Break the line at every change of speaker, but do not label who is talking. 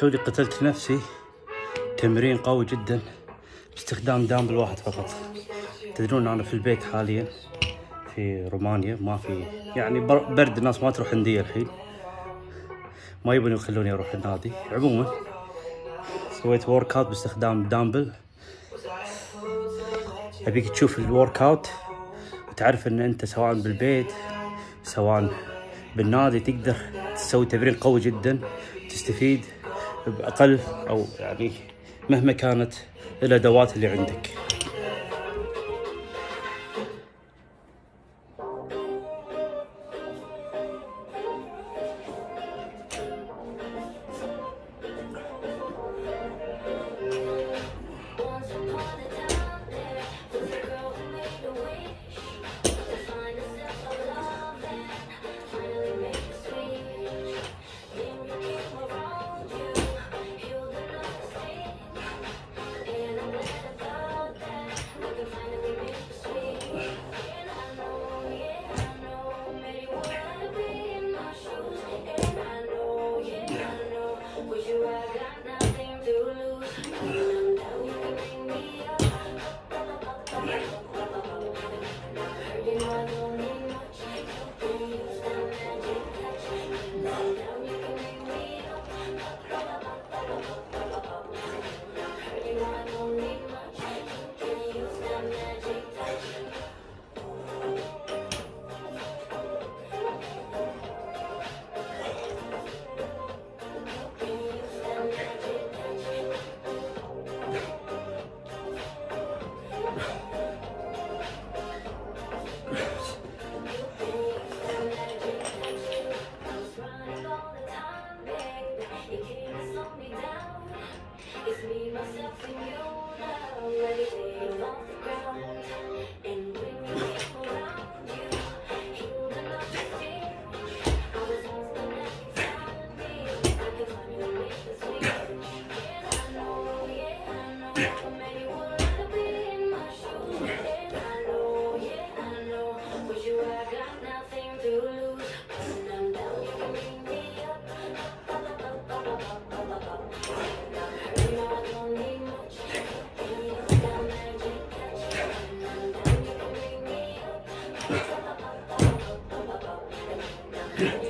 توني قتلت نفسي. تمرين قوي جدا. باستخدام دامبل واحد فقط. تدرون أنا في البيت حاليا في رومانيا ما في يعني بر- برد الناس ما تروح عندي الحين. ما يبون يخلوني أروح النادي. عموما سويت workout باستخدام دامبل. أبيك تشوف ال workout وتعرف إن أنت سواء بالبيت سواء بالنادي تقدر تسوي تمرين قوي جدا تستفيد. بأقل أو يعني مهما كانت الأدوات اللي عندك.
Yeah.